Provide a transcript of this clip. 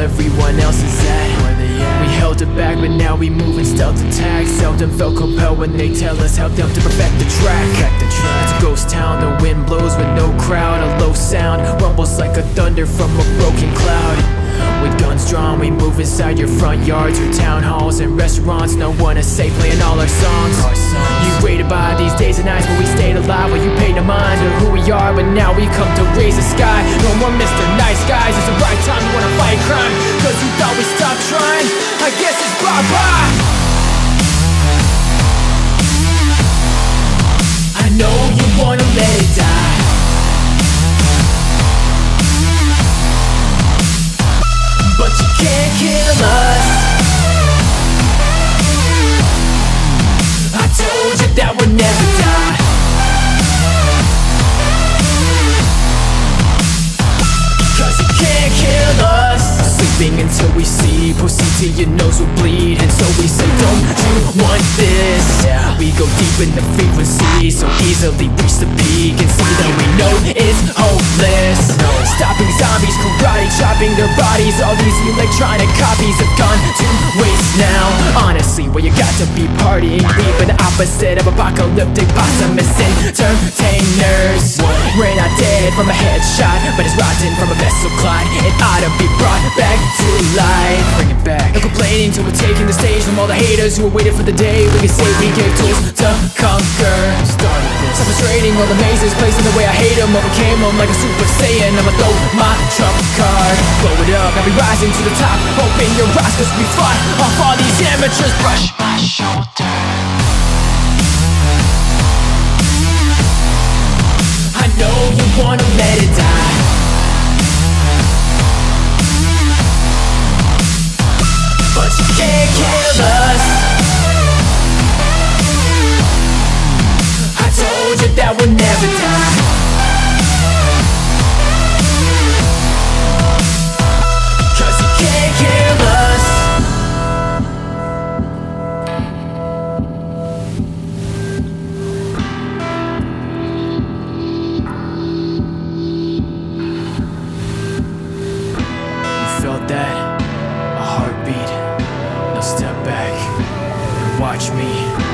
everyone else is at. Where they at? We held it back, but now we move in stealth attack. Seldom felt compelled when they tell us how them to perfect the track. Perfect the track. It's a ghost town, the wind blows with no crowd. A low sound rumbles like a thunder from a broken cloud. With guns drawn, we move inside your front yards. Your town halls and restaurants No one is safe playing all our songs. You waited by these days and nights But we stayed alive while you paid no mind To who we are, but now we come to raise the sky I know you wanna let it die. But you can't kill us Until we see Proceed till your nose will bleed. And so we say don't you want this? Yeah, we go deep in the frequency So easily reach the peak And see that we know it's hopeless. Zombies, their bodies. All these electronic copies have gone to waste now. Honestly, well you got to be partying. And the opposite of apocalyptic posthumous entertainers. We're not dead from a headshot But it's rotten from a vessel clot. It ought to be brought back to life. Bring it back complaining till we're taking the stage From all the haters who are waiting for the day We can say we gave tools to conquer. Started this. So frustrating, all the mazes Placing the way I hate them Overcame them like a super saiyan. I'ma throw my trump card. Blow it up, I'll be rising to the top. Open your eyes cause we fought Off all these amateurs. Brush my shoulder. I know you wanna let it die I will never die. You can't kill us. You felt that? A heartbeat Now step back. And watch me.